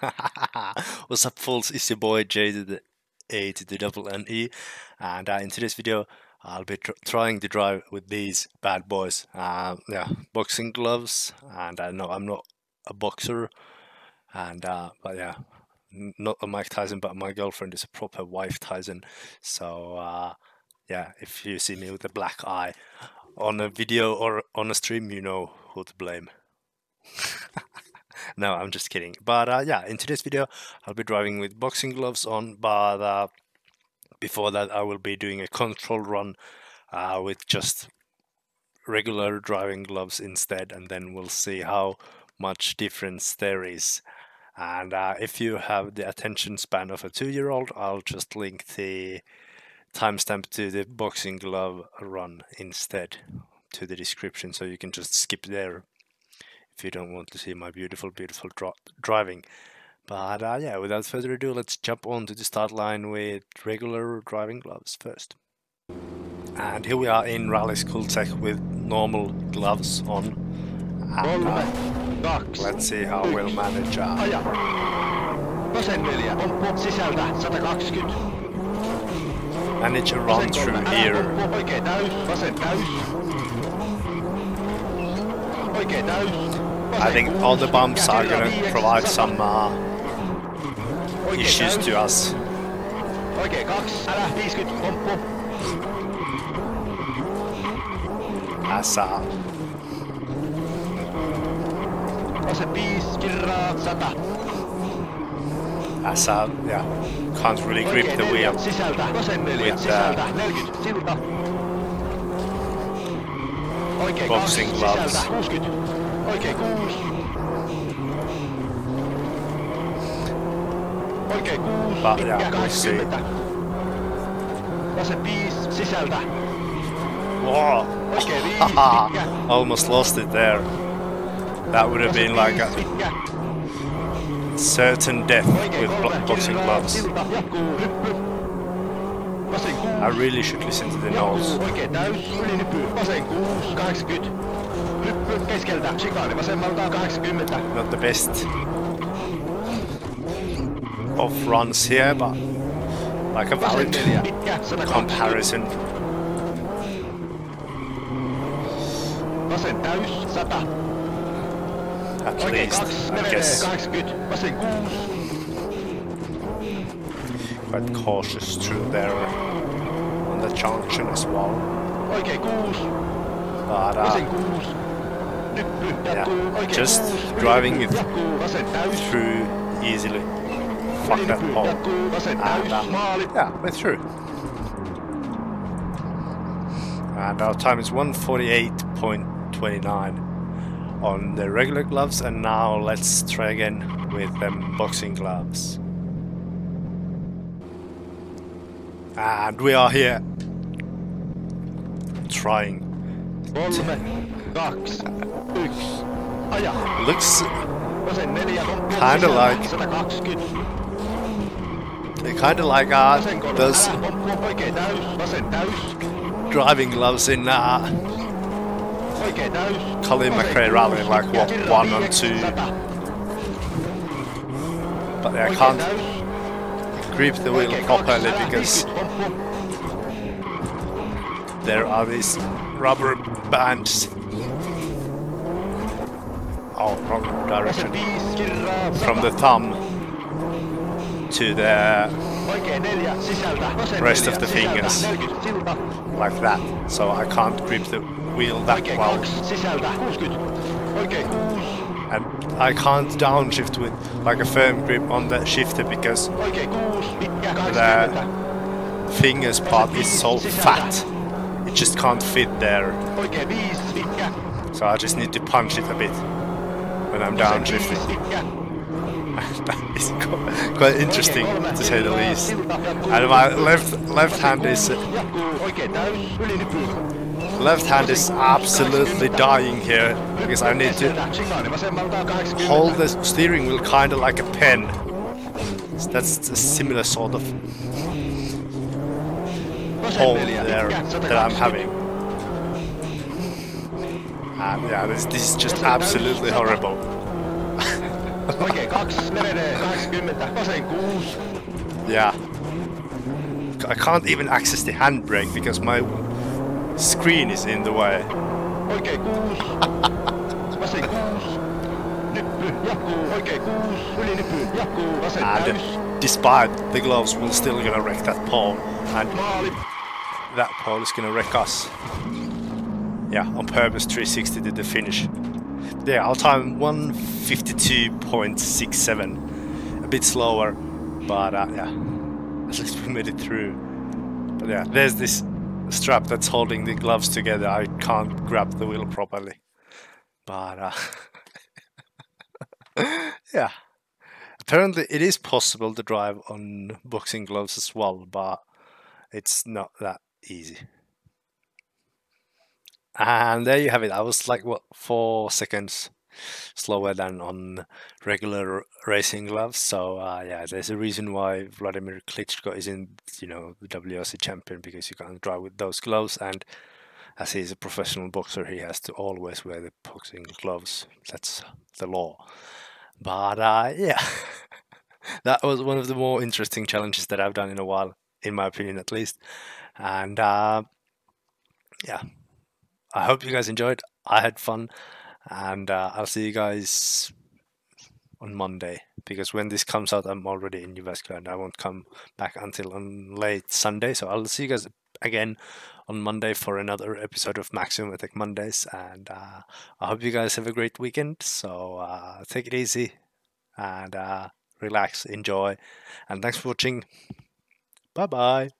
What's up, fools? It's your boy J to the A to the double N E, and uh, in today's video, I'll be tr trying to drive with these bad boys. Uh, yeah, boxing gloves, and I know I'm not a boxer, and uh, but yeah, not a Mike Tyson, but my girlfriend is a proper wife Tyson. So uh, yeah, if you see me with a black eye on a video or on a stream, you know who to blame. no, I'm just kidding. But uh, yeah, in today's video, I'll be driving with boxing gloves on, but uh, before that, I will be doing a control run uh, with just regular driving gloves instead, and then we'll see how much difference there is. And uh, if you have the attention span of a two-year-old, I'll just link the timestamp to the boxing glove run instead to the description, so you can just skip there if you don't want to see my beautiful, beautiful driving. But uh, yeah, without further ado, let's jump on to the start line with regular driving gloves first. And here we are in Rally School Tech with normal gloves on. And, uh, let's see how we'll manage. Uh, manage a run through here. I think all the bumps are going to provide some uh, issues to us. Oikein kaksi, älä 50, pomppu. Äsä. Vasen 5, kirraa 100. Äsä, yeah, can't really grip the wheel sisältä, vasen 4, with uh, sisältä, 40, silta. Oikein boxing gloves. Sisältä, 60. Oikein 6. Oikein kuusi, pitkä 80. Vasen viisi, sisältä. Wow. Oikein viisi, pitkä. Almost lost it there. That would have been like a certain death with boxing gloves. I really should listen to the. Oikein täys, vasen 6, 80. Hyppy keskeltä, vasemmalta 80. Not the best of runs here, but like a valid comparison. At least, I guess. Quite cautious through there on the junction as well. But uh, yeah, just driving it through easily. Fuck that pole. And uh, yeah, we're through. And our time is 148.29 on the regular gloves. And now let's try again with them boxing gloves. And we are here trying. Looks kind of like they kind of like uh, those driving gloves in uh, Colin McRae rally, like what, one and two. But I can't grip the wheel properly because there are these rubber bands. Oh, wrong direction. From the thumb to the rest of the fingers. Like that. So I can't grip the wheel that well and I can't downshift with like a firm grip on the shifter because the fingers part is so fat. It just can't fit there. So I just need to punch it a bit when I'm downshifting. That is quite interesting to say the least. And my left left hand is left hand is absolutely dying here because I need to hold the steering wheel kind of like a pen. So that's a similar sort of hold there that I'm having. And yeah, this, this is just absolutely horrible. Oikein kaksi, menee 80, vasen kuusi. Yeah. I can't even access the handbrake because my screen is in the way. Oikein kuusi. Vasen kuusi. Nyppy, jatkuu, oikein kuusi. Yli jatkuu, vasen And täys. despite the gloves, we're still gonna wreck that pole. And Maali. that pole is gonna wreck us. Yeah, on purpose 360 to the finish. Yeah, our time 152.67. A bit slower, but uh, yeah, at least we made it through. But yeah, there's this strap that's holding the gloves together. I can't grab the wheel properly. But uh, yeah, apparently it is possible to drive on boxing gloves as well, but it's not that easy. And there you have it. I was like what four seconds slower than on regular racing gloves. So uh, yeah, there's a reason why Vladimir Klitschko isn't you know the WRC champion because you can't drive with those gloves. And as he's a professional boxer, he has to always wear the boxing gloves. That's the law. But uh, yeah, that was one of the more interesting challenges that I've done in a while, in my opinion, at least. And uh, yeah, I hope you guys enjoyed. I had fun, and uh, I'll see you guys on Monday because when this comes out, I'm already in Jyväskylä and I won't come back until on late Sunday. So I'll see you guys again on Monday for another episode of Maximum Attack Mondays. And uh, I hope you guys have a great weekend. So uh, take it easy and uh, relax, enjoy, and thanks for watching. Bye bye.